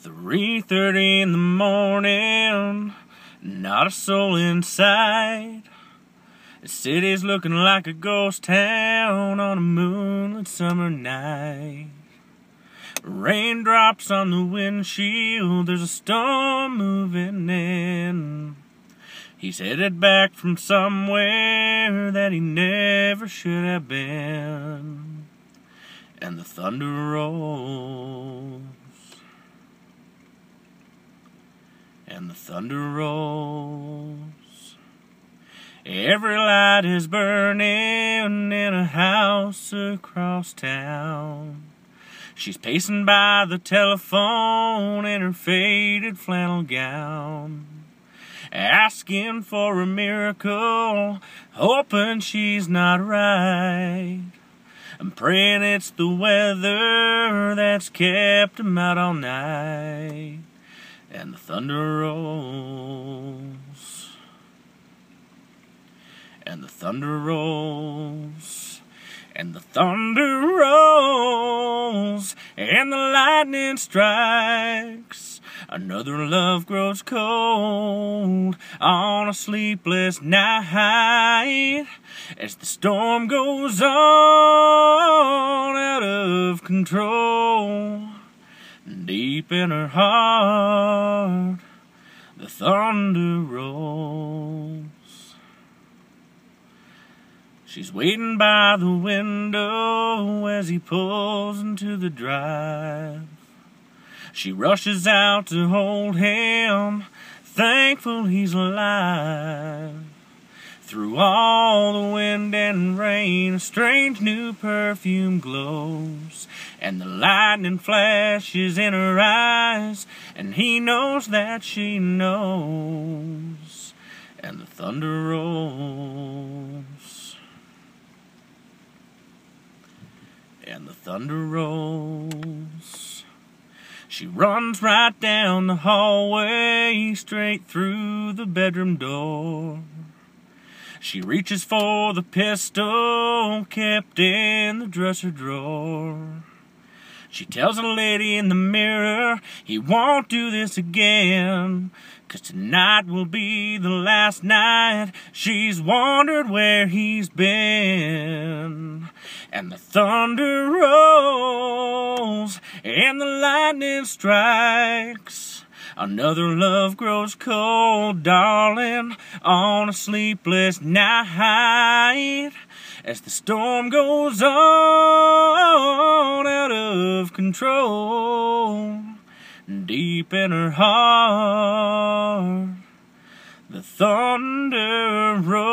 3.30 in the morning, not a soul inside. The city's looking like a ghost town on a moonlit summer night. Raindrops on the windshield, there's a storm moving in. He's headed back from somewhere that he never should have been. And the thunder rolls. And the thunder rolls. Every light is burning in a house across town. She's pacing by the telephone in her faded flannel gown, asking for a miracle, hoping she's not right. I'm praying it's the weather that's kept him out all night and the thunder rolls. And the thunder rolls. And the thunder rolls. And the lightning strikes. Another love grows cold on a sleepless night as the storm goes on out of control. Deep in her heart, the thunder rolls. She's waiting by the window as he pulls into the drive. She rushes out to hold him, thankful he's alive. Through all the wind and rain, a strange new perfume glows, and the lightning flashes in her eyes, and he knows that she knows, and the thunder rolls. And the thunder rolls. She runs right down the hallway, straight through the bedroom door. She reaches for the pistol kept in the dresser drawer. She tells a lady in the mirror he won't do this again. Cause tonight will be the last night. She's wondered where he's been. And the thunder rolls and the lightning strikes. Another love grows cold, darling, on a sleepless night. As the storm goes on out of control, deep in her heart, the thunder rolls.